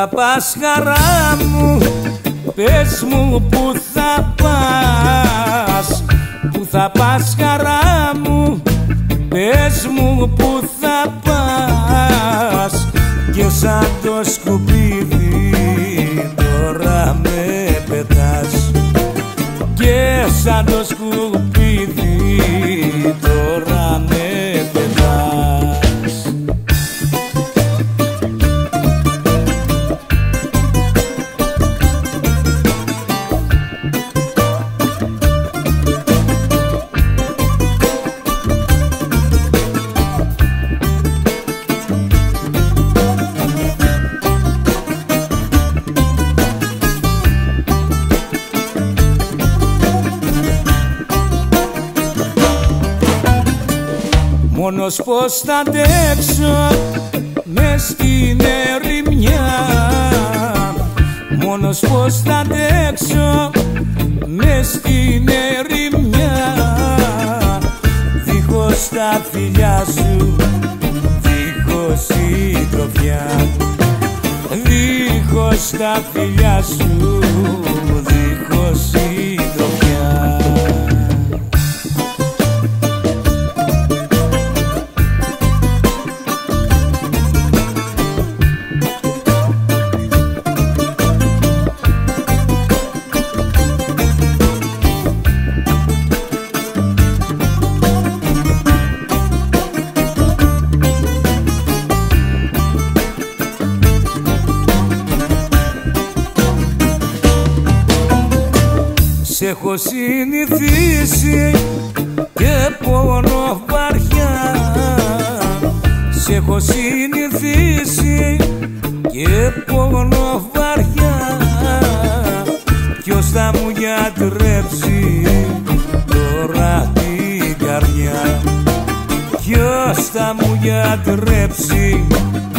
θα πας χαρά μου Πες μου που θα πας. Που θα πας χαρά μου Πες μου που θα πας. Και σαν το σκουπίδι τώρα με πετάς. Και σαν το σκουπίδι Μόνος πως θα αντέξω μες στην ερημιά. Μόνος πως θα αντέξω μες στην ερημιά. Δίχως τα φιλιά σου, δίχως συντροφιά Δίχως τα φιλιά σου, δίχως συντροφιά Σ' έχω συνηθίσει και πόνο βαριά. Σ' έχω συνηθίσει και πόνο βαριά. Ποιος θα μου γιατρέψει τώρα την καρδιά; Ποιος θα μου γιατρέψει τώρα